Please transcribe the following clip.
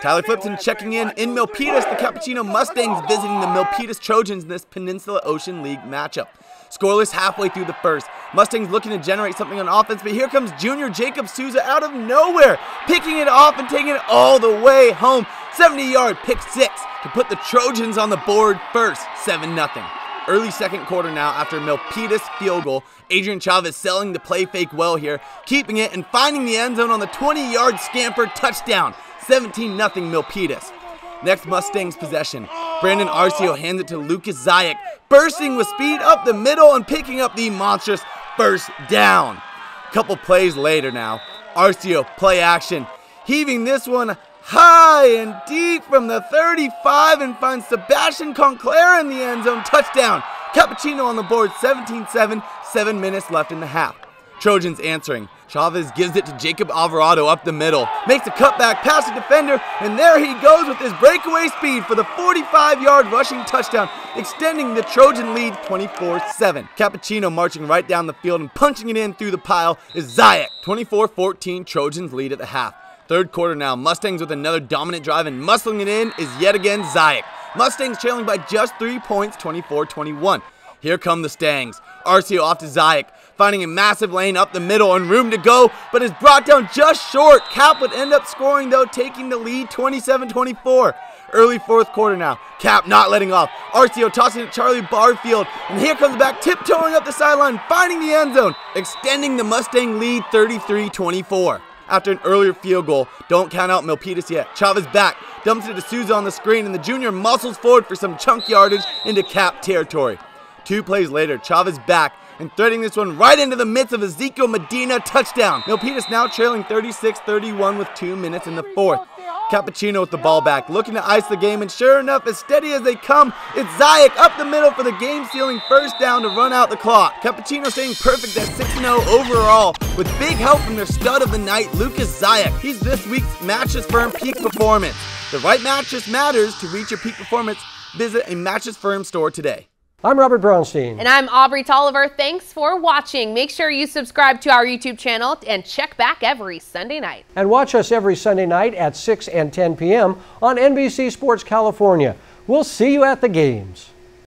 Tyler Pflibsen checking in in Milpitas, the Capuchino Mustangs visiting the Milpitas Trojans in this Peninsula Ocean League matchup. Scoreless halfway through the first. Mustangs looking to generate something on offense, but here comes junior Jacob Souza out of nowhere, picking it off and taking it all the way home. 70 yard pick six to put the Trojans on the board first, 7 0. Early second quarter now after Milpitas field goal. Adrian Chavez selling the play fake well here, keeping it and finding the end zone on the 20 yard scamper touchdown. 17 0 Milpitas. Next Mustangs possession. Brandon Arceo hands it to Lucas Zayac, bursting with speed up the middle and picking up the monstrous first down. Couple plays later now, Arceo play action, heaving this one high and deep from the 35 and finds Sebastian Conclara in the end zone touchdown. Capuchino on the board 17-7, 7 minutes left in the half. Trojans answering. Chavez gives it to Jacob Alvarado up the middle, makes a cutback past the defender, and there he goes with his breakaway speed for the 45 yard rushing touchdown, extending the Trojan lead 24 7. Capuchino marching right down the field and punching it in through the pile is Zayac. 24 14, Trojans lead at the half. Third quarter now, Mustangs with another dominant drive and muscling it in is yet again Zayac. Mustangs trailing by just three points, 24 21. Here come the Stangs. Arceo off to Zayac, finding a massive lane up the middle and room to go, but is brought down just short. Cap would end up scoring though, taking the lead 27-24. Early fourth quarter now. Cap not letting off. Arceo tossing it Charlie Barfield, and here comes back, tiptoeing up the sideline, finding the end zone, extending the Mustang lead 33-24 after an earlier field goal. Don't count out Milpitas yet. Chavez back, dumps it to Souza on the screen, and the junior muscles forward for some chunk yardage into cap territory. Two plays later, Chavez back and threading this one right into the midst of Ezekiel Medina touchdown. Milpitas now trailing 36-31 with two minutes in the fourth. Capuchino with the ball back, looking to ice the game, and sure enough, as steady as they come, it's Zayac up the middle for the game-sealing first down to run out the clock. Capuchino staying perfect at 6-0 overall, with big help from their stud of the night, Lucas Zayac. He's this week's Mattress Firm peak performance. The right mattress matters to reach your peak performance. Visit a Mattress Firm store today. I'm Robert Brownstein. And I'm Aubrey Tolliver. Thanks for watching. Make sure you subscribe to our YouTube channel and check back every Sunday night. And watch us every Sunday night at 6 and 10 p.m. on NBC Sports California. We'll see you at the games.